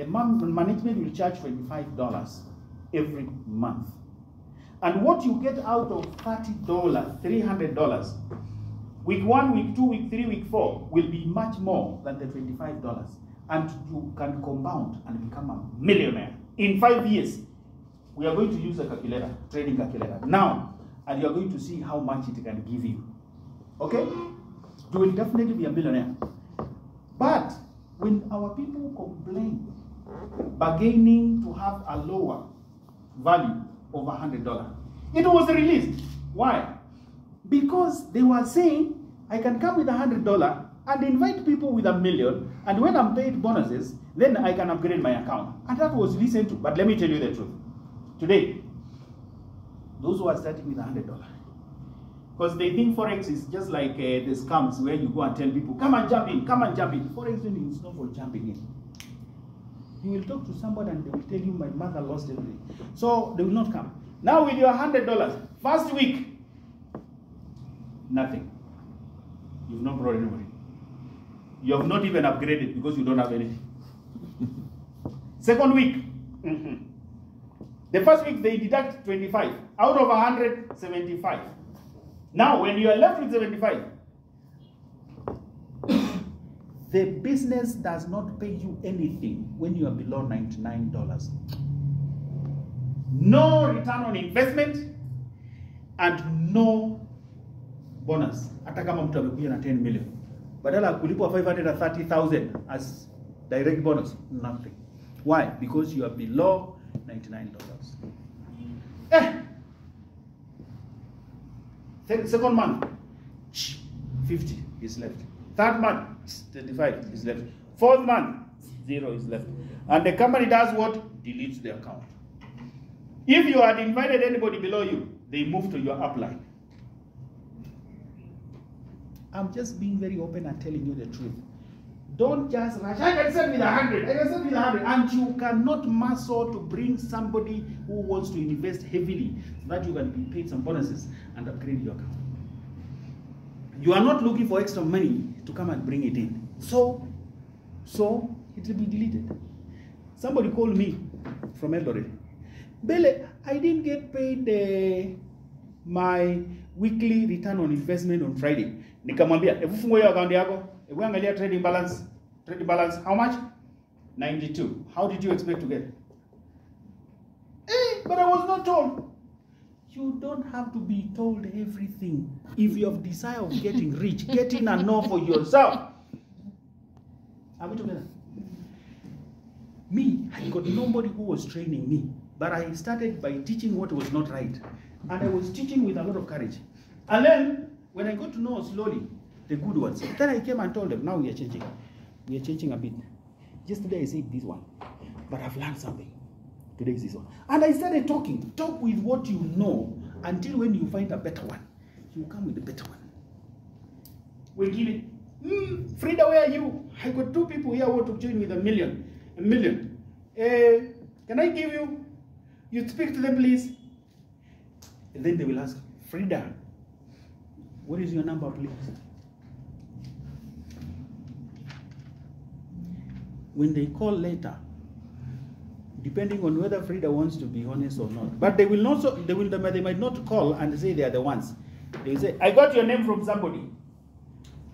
the man- management will charge $25 every month. And what you get out of $30, $300, week one, week two, week three, week four, will be much more than the $25. And you can compound and become a millionaire. In five years, we are going to use a calculator, trading calculator, now, and you are going to see how much it can give you. Okay? You will definitely be a millionaire. But when our people complain, bargaining to have a lower value of $100, it was released. Why? Because they were saying, I can come with $100 and invite people with a million, and when I'm paid bonuses, then I can upgrade my account. And that was listened to. But let me tell you the truth. Today, those who are starting with $100, because they think Forex is just like uh, the scams where you go and tell people, come and jump in, come and jump in. Forex is not for jumping in. You will talk to somebody and they will tell you, my mother lost everything. So they will not come. Now with your $100, first week, nothing. You've not brought anybody. You have not even upgraded because you don't have anything. Second week, mhm. the first week they deduct 25 out of 175. Now, when you are left with 75, the business does not pay you anything when you are below $99. No return on investment and no bonus. Hata kama mtu amekuja na 10 million. Badala kulipwa 530,000 as direct bonus, nothing. Why? Because you are below $99. Eh, Se- Second month, 50 is left. Third month, 35 is left. Fourth month, zero is left. And the company does what? Deletes the account. If you had invited anybody below you, they move to your upline. I'm just being very open and telling you the truth. Don't just rush. I can send with a hundred. I can send with a hundred. And you cannot muscle to bring somebody who wants to invest heavily so that you can be paid some bonuses and upgrade your account. You are not looking for extra money to come and bring it in. So, so it will be deleted. Somebody called me from Eldoret. Bele, I didn't get paid uh, my weekly return on investment on Friday. Nikamwambia, hebu fungua hiyo account yako, angalia trading balance. Trading balance, how much? 92. How did you expect to get? Eh, but I was not told. You don't have to be told everything. If you have desire of getting rich, get in and know for yourself. Are we together? Me, I got nobody who was training me, but I started by teaching what was not right. And I was teaching with a lot of courage. And then, when I got to know slowly the good ones, then I came and told them, now we are changing. We are changing a bit. Yesterday I said this one, but I've learned something. And I started talking. Talk with what you know until when you find a better one, you come with the better one. We give it. Mm, Fridah, where are you? I got two people here want to join with a million. A million. Eh, can I give you? You speak to them, please. And then they will ask, Fridah, what is your number, please? When they call later, depending on whether Fridah wants to be honest or not, but they will not. So, they will. They might not call and say they are the ones. They say, "I got your name from somebody,"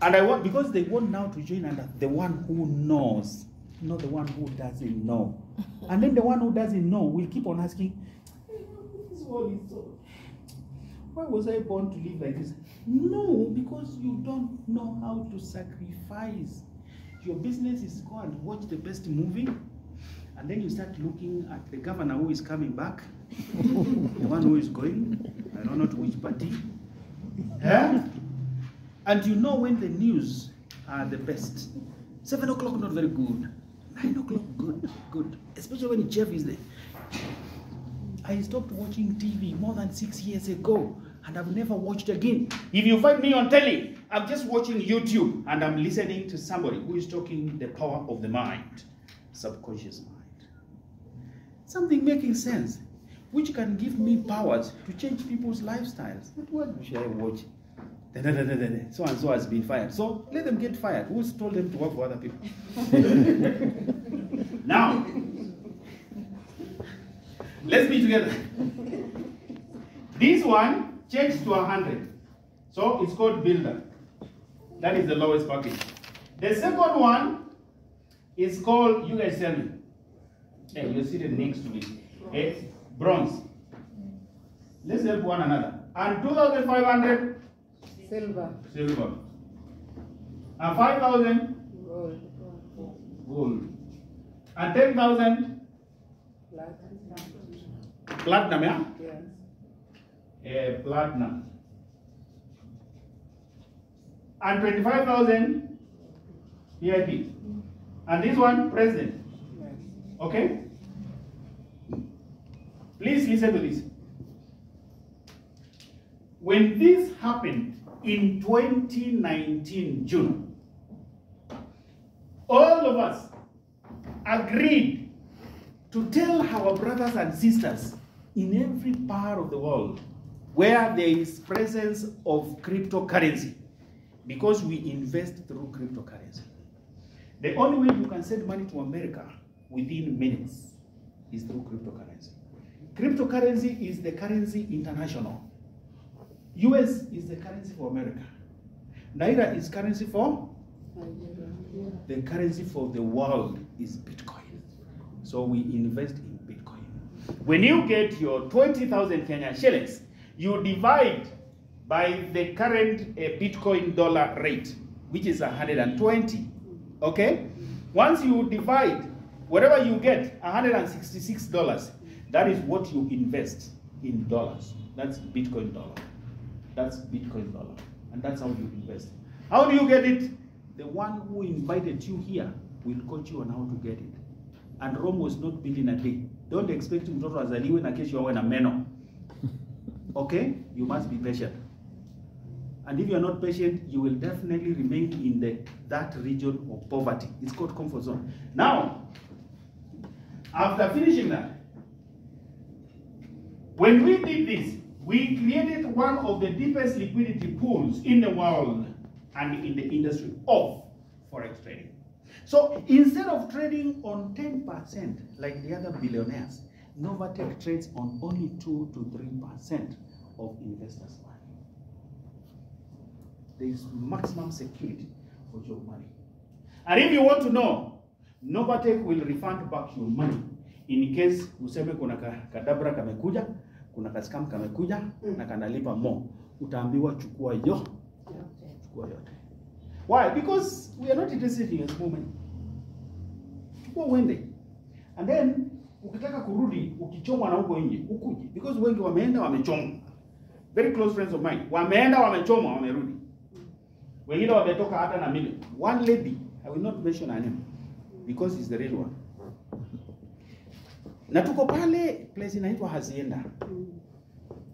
and I want because they want now to join under the one who knows, not the one who doesn't know. And then the one who doesn't know will keep on asking, this world is so why was I born to live like this? No, because you don't know how to sacrifice. Your business is go and watch the best movie, and then you start looking at the governor who is coming back, the one who is going, I don't know to which party. Yeah? And you know when the news are the best. Seven o'clock, not very good. Nine o'clock, good, good. Especially when Jeff is there. I stopped watching TV more than six years ago and I've never watched again. If you find me on telly, I'm just watching YouTube and I'm listening to somebody who is talking the power of the mind, subconscious mind. Something making sense, which can give me powers to change people's lifestyles. What should I watch? So and so has been fired. So let them get fired. Who's told them to work for other people? now, Let's be together. this one changed to 100. So it's called builder. That is the lowest package. The second one is called, you guys tell me. Hey, you're sitting next to me. Hey, bronze. Let's help one another. And 2,500 Silver. silver. And 5,000 Gold. gold. And 10,000 Platinum. platinum, yeah? Yes. uh, platinum. And 25,000 VIP. And this one, president. Yes. Okay? Please listen to this. When this happened in 2019 June, all of us agreed to tell our brothers and sisters in every part of the world where there is presence of cryptocurrency because we invest through cryptocurrency. The only way you can send money to America within minutes is through cryptocurrency. Cryptocurrency is the currency international. US is the currency for America. Naira is currency for the currency for the world is Bitcoin. So we invest in Bitcoin. When you get your 20,000 Kenyan shillings, you divide by the current uh, Bitcoin dollar rate, which is 120. Okay? Once you divide whatever you get, $166, that is what you invest in dollars. That's Bitcoin dollar. That's Bitcoin dollar. And that's how you invest. How do you get it? The one who invited you here will coach you on how to get it. And Rome was not built in a day. Don't expect mtoto azaliwe na kesho awe na meno. Okay? You must be patient. And if you are not patient, you will definitely remain in the that region of poverty. It's called comfort zone. Now, after finishing that, when we did this, we created one of the deepest liquidity pools in the world and in the industry of forex trading. So instead of trading on 10% like the other billionaires, Novatech trades on only 2 to 3% of investors' money. There is maximum security for your money. And if you want to know, Novatech will refund back your money in case useme kuna kadabra kamekuja, kuna kaskam kamekuja mm. na kanalipa mo, utaambiwa chukua yo, chukua yote. Why? Because we are not interested in small money. Chukua uende. And then ukitaka kurudi ukichomwa na huko nje ukuje because wengi wameenda wamechomwa. Very close friends of mine wameenda wamechomwa wamerudi. Wengine wametoka hata na milioni. One lady, I will not mention her name because it's the real one. Na tuko pale place inaitwa Hazienda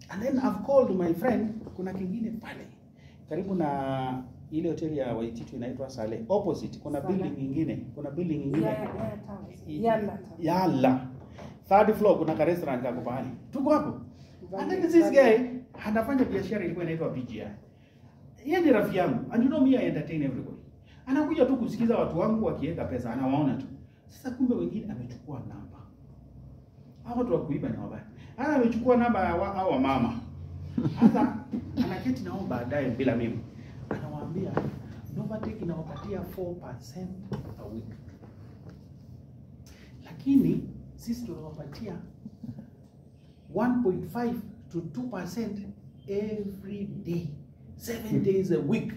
And then I've called my friend, kuna kingine pale karibu na ile hoteli ya Waititu inaitwa Sale. Opposite kuna building nyingine, kuna building nyingine. Yalla towers. Yala. Third floor kuna ka restaurant kako pale, Tuko hapo. And then this guy anafanya biashara ilikuwa inaitwa BGI. Yeye ni rafiki yangu. And you know me I entertain everybody. Anakuja tu kusikiza watu wangu wakiweka pesa, anawaona tu. Sasa kumbe wengine amechukua namba. Hao watu wa kuiba ni wabaya. Ana amechukua namba ya hao wa mama. Sasa anaketi nao baadaye bila mimi. Anawaambia Novatech inawapatia 4% a week. Lakini sisi tunawapatia 1.5 to 2% every day. 7 days a week.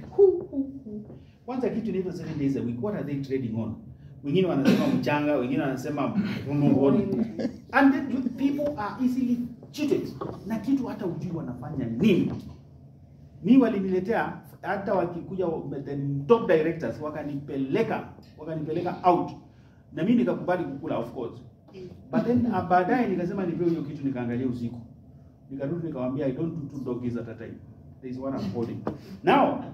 Kwanza kitu ni hivyo 7 days a week. What are they trading on? Wengine wanasema mchanga, wengine wanasema. And then you- people are easily cheated. Na kitu hata ujui wanafanya nini. Mi waliniletea hata wakikuja wa- the top directors wakanipeleka wakanipeleka out na mi nikakubali kukula of course but then uh, baadaye nikasema nipewe hiyo kitu nikaangalia usiku nikarudi nikamwambia i don't do two doggies at a time there is one I'm holding now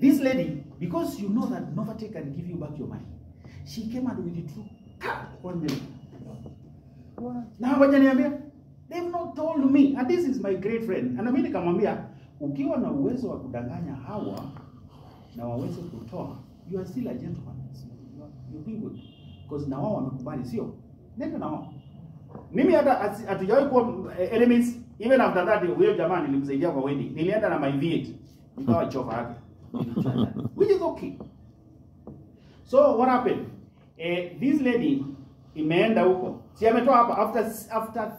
this lady because you know that Novatech can give you back your money she came and with the What? na hawajaniambia they've not told me and this is my great friend. Na mimi nikamwambia ukiwa na uwezo wa kudanganya hawa na waweze kutoa, you are still a gentleman, you think good because na wao wamekubali, sio? Nenda na wao. Mimi hata hatujawahi kuwa eh, enemies. Even after that, huyo jamaa nilimsaidia kwa wedding, nilienda na my V8 nikawa chova yake, which is okay. So what happened? Eh, this lady imeenda huko, si ametoa hapa after after